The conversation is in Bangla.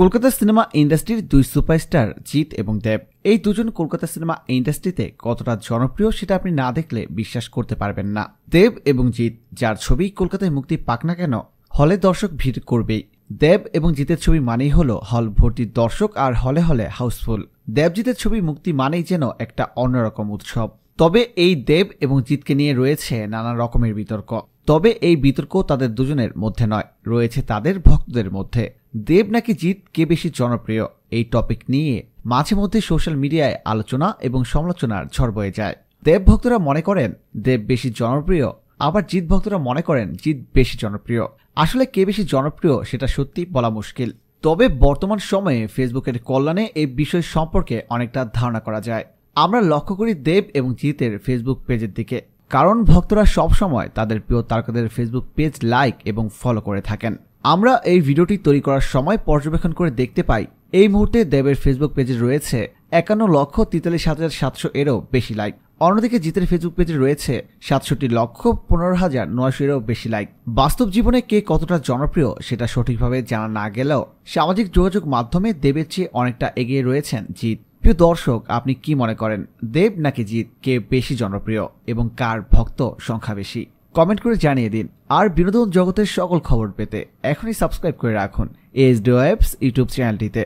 কলকাতা সিনেমা ইন্ডাস্ট্রির দুই সুপারস্টার জিৎ এবং দেব, এই দুজন কলকাতা সিনেমা ইন্ডাস্ট্রিতে কতটা জনপ্রিয় সেটা আপনি না দেখলে বিশ্বাস করতে পারবেন না। দেব এবং জিৎ, যার ছবি কলকাতায় মুক্তি পাক না কেন, হলে দর্শক ভিড় করবেই। দেব এবং জিতের ছবি মানেই হলো হল ভর্তি দর্শক আর হলে হলে হাউসফুল। দেবজিতের ছবি মুক্তি মানেই যেন একটা অন্যরকম উৎসব। তবে এই দেব এবং জিতকে নিয়ে রয়েছে নানা রকমের বিতর্ক। তবে এই বিতর্ক তাদের দুজনের মধ্যে নয়, রয়েছে তাদের ভক্তদের মধ্যে। দেব নাকি জিৎ কে বেশি জনপ্রিয়? এই টপিক নিয়ে মাঝে মধ্যে সোশ্যাল মিডিয়ায় আলোচনা এবং সমালোচনার ঝড় বয়ে যায়। দেব ভক্তরা মনে করেন দেব বেশি জনপ্রিয়, আবার জিৎ ভক্তরা মনে করেন জিৎ বেশি জনপ্রিয়। আসলে কে বেশি জনপ্রিয় সেটা সত্যি বলা মুশকিল। তবে বর্তমান সময়ে ফেসবুকের কল্যাণে এই বিষয় সম্পর্কে অনেকটা ধারণা করা যায়। আমরা লক্ষ্য করি দেব এবং জিতের ফেসবুক পেজের দিকে। কারণ ভক্তরা সব সময় তাদের প্রিয় তারকাদের ফেসবুক পেজ লাইক এবং ফলো করে থাকেন। আমরা এই ভিডিওটি তৈরি করার সময় পর্যবেক্ষণ করে দেখতে পাই, এই মুহূর্তে দেবের ফেসবুক পেজে রয়েছে একান্ন লক্ষ তেতাল্লিশ হাজার সাতশো এরও বেশি লাইক অন্যদিকে জিতের ফেসবুক পেজে রয়েছে সাতষট্টি লক্ষ পনেরো হাজার নয়শো এরও বেশি লাইক বাস্তব জীবনে কে কতটা জনপ্রিয় সেটা সঠিকভাবে জানা না গেলেও সামাজিক যোগাযোগ মাধ্যমে দেবের চেয়ে অনেকটা এগিয়ে রয়েছেন জিত প্রিয় দর্শক, আপনি কি মনে করেন, দেব নাকি জিৎ কে বেশি জনপ্রিয় এবং কার ভক্ত সংখ্যা বেশি? কমেন্ট করে জানিয়ে দিন আর বিনোদন জগতের সকল খবর পেতে এখনই সাবস্ক্রাইব করে রাখুন এস ডি ইউটিউব চ্যানেলটিতে